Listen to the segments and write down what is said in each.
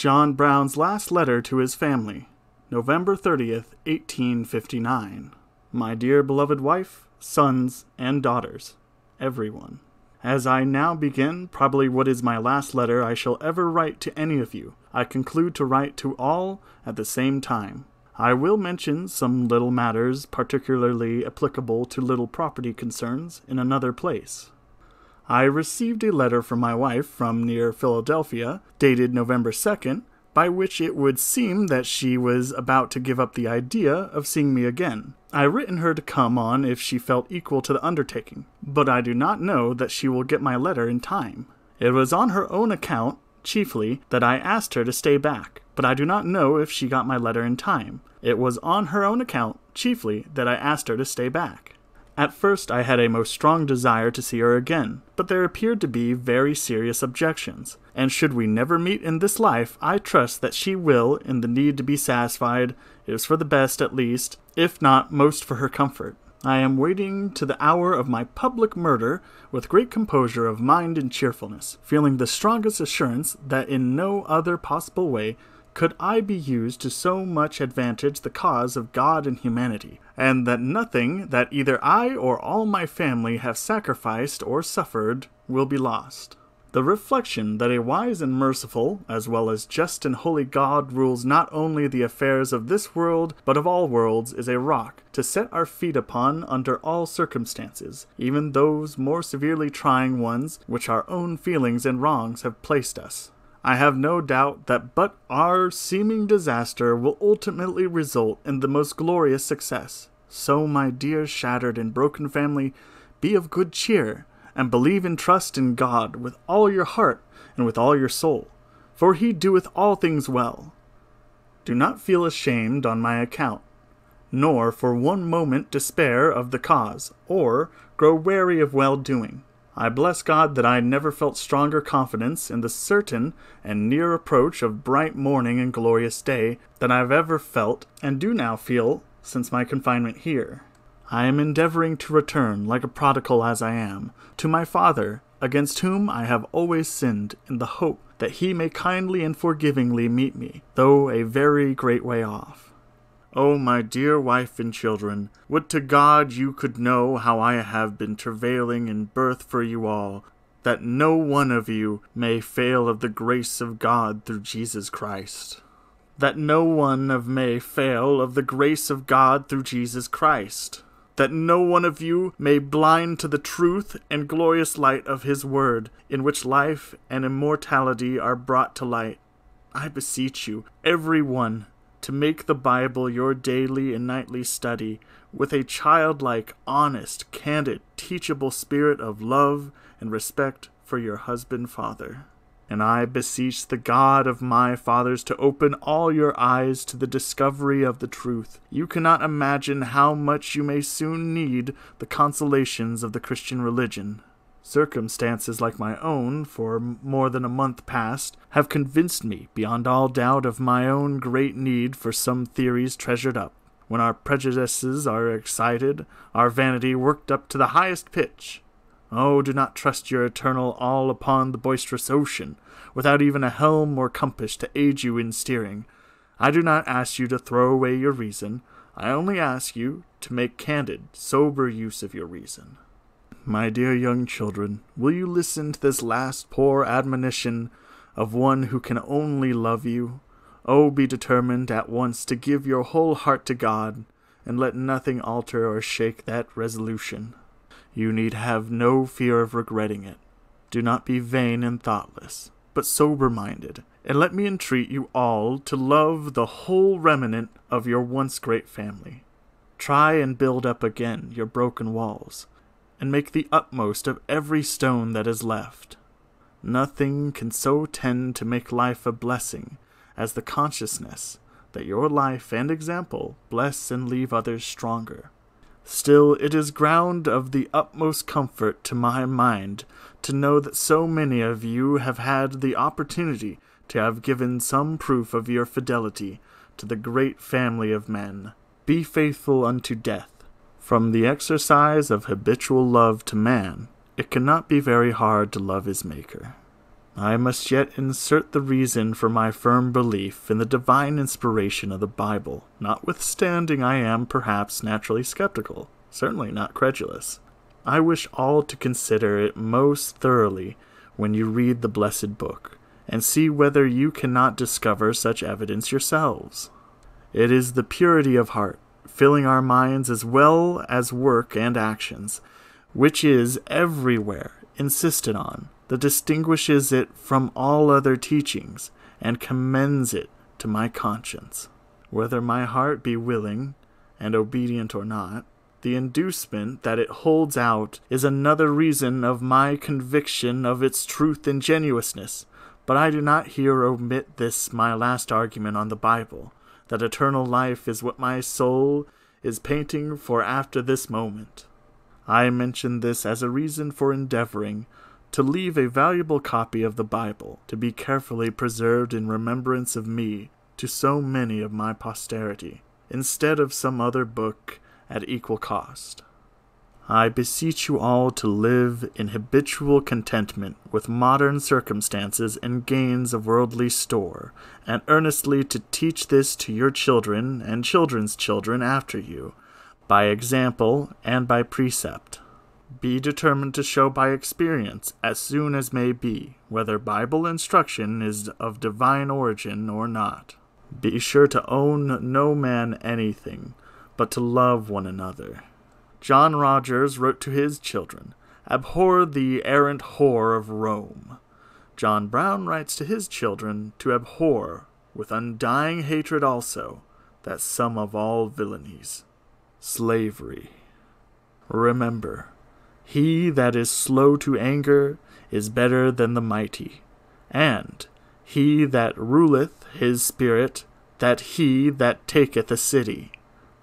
John Brown's last letter to his family, November 30th, 1859. My dear beloved wife, sons, and daughters, everyone. As I now begin probably what is my last letter I shall ever write to any of you, I conclude to write to all at the same time. I will mention some little matters particularly applicable to little property concerns in another place. I received a letter from my wife from near Philadelphia, dated November 2nd, by which it would seem that she was about to give up the idea of seeing me again. I written her to come on if she felt equal to the undertaking, but I do not know that she will get my letter in time. It was on her own account, chiefly, that I asked her to stay back, but I do not know if she got my letter in time. It was on her own account, chiefly, that I asked her to stay back. At first I had a most strong desire to see her again, but there appeared to be very serious objections, and should we never meet in this life, I trust that she will, in the need to be satisfied, is for the best at least, if not most for her comfort. I am waiting to the hour of my public murder with great composure of mind and cheerfulness, feeling the strongest assurance that in no other possible way could I be used to so much advantage the cause of God and humanity, and that nothing that either I or all my family have sacrificed or suffered will be lost. The reflection that a wise and merciful, as well as just and holy God rules not only the affairs of this world, but of all worlds, is a rock to set our feet upon under all circumstances, even those more severely trying ones which our own feelings and wrongs have placed us. I have no doubt that but our seeming disaster will ultimately result in the most glorious success. So, my dear shattered and broken family, be of good cheer, and believe and trust in God with all your heart and with all your soul, for he doeth all things well. Do not feel ashamed on my account, nor for one moment despair of the cause, or grow weary of well doing. I bless God that I never felt stronger confidence in the certain and near approach of bright morning and glorious day than I have ever felt and do now feel since my confinement here. I am endeavoring to return, like a prodigal as I am, to my Father, against whom I have always sinned, in the hope that he may kindly and forgivingly meet me, though a very great way off. O oh, my dear wife and children, would to God you could know how I have been travailing in birth for you all, that no one of you may fail of the grace of God through Jesus Christ. That no one of may fail of the grace of God through Jesus Christ. That no one of you may blind to the truth and glorious light of his word, in which life and immortality are brought to light. I beseech you, every one, to make the Bible your daily and nightly study with a childlike, honest, candid, teachable spirit of love and respect for your husband father. And I beseech the God of my fathers to open all your eyes to the discovery of the truth. You cannot imagine how much you may soon need the consolations of the Christian religion. Circumstances like my own, for more than a month past, have convinced me beyond all doubt of my own great need for some theories treasured up. When our prejudices are excited, our vanity worked up to the highest pitch. Oh, do not trust your eternal all upon the boisterous ocean, without even a helm or compass to aid you in steering. I do not ask you to throw away your reason. I only ask you to make candid, sober use of your reason. My dear young children, will you listen to this last poor admonition of one who can only love you? Oh, be determined at once to give your whole heart to God, and let nothing alter or shake that resolution. You need have no fear of regretting it. Do not be vain and thoughtless, but sober minded, and let me entreat you all to love the whole remnant of your once great family. Try and build up again your broken walls and make the utmost of every stone that is left. Nothing can so tend to make life a blessing as the consciousness that your life and example bless and leave others stronger. Still, it is ground of the utmost comfort to my mind to know that so many of you have had the opportunity to have given some proof of your fidelity to the great family of men. Be faithful unto death, from the exercise of habitual love to man, it cannot be very hard to love his Maker. I must yet insert the reason for my firm belief in the divine inspiration of the Bible, notwithstanding I am perhaps naturally skeptical, certainly not credulous. I wish all to consider it most thoroughly when you read the blessed book, and see whether you cannot discover such evidence yourselves. It is the purity of heart, filling our minds as well as work and actions, which is everywhere insisted on, that distinguishes it from all other teachings, and commends it to my conscience. Whether my heart be willing and obedient or not, the inducement that it holds out is another reason of my conviction of its truth and genuineness. But I do not here omit this my last argument on the Bible, that eternal life is what my soul is painting for after this moment. I mention this as a reason for endeavoring to leave a valuable copy of the Bible to be carefully preserved in remembrance of me to so many of my posterity, instead of some other book at equal cost. I beseech you all to live in habitual contentment with modern circumstances and gains of worldly store, and earnestly to teach this to your children and children's children after you, by example and by precept. Be determined to show by experience, as soon as may be, whether Bible instruction is of divine origin or not. Be sure to own no man anything, but to love one another. John Rogers wrote to his children, Abhor the errant whore of Rome. John Brown writes to his children to abhor, with undying hatred also, that sum of all villainies, slavery. Remember, he that is slow to anger is better than the mighty, and he that ruleth his spirit, that he that taketh a city.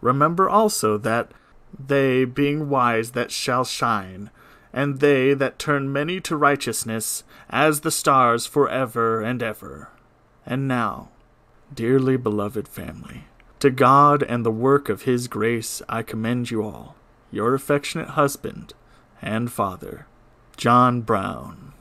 Remember also that they being wise that shall shine, and they that turn many to righteousness, as the stars for ever and ever. And now, dearly beloved family, to God and the work of His grace I commend you all, your affectionate husband and father, John Brown.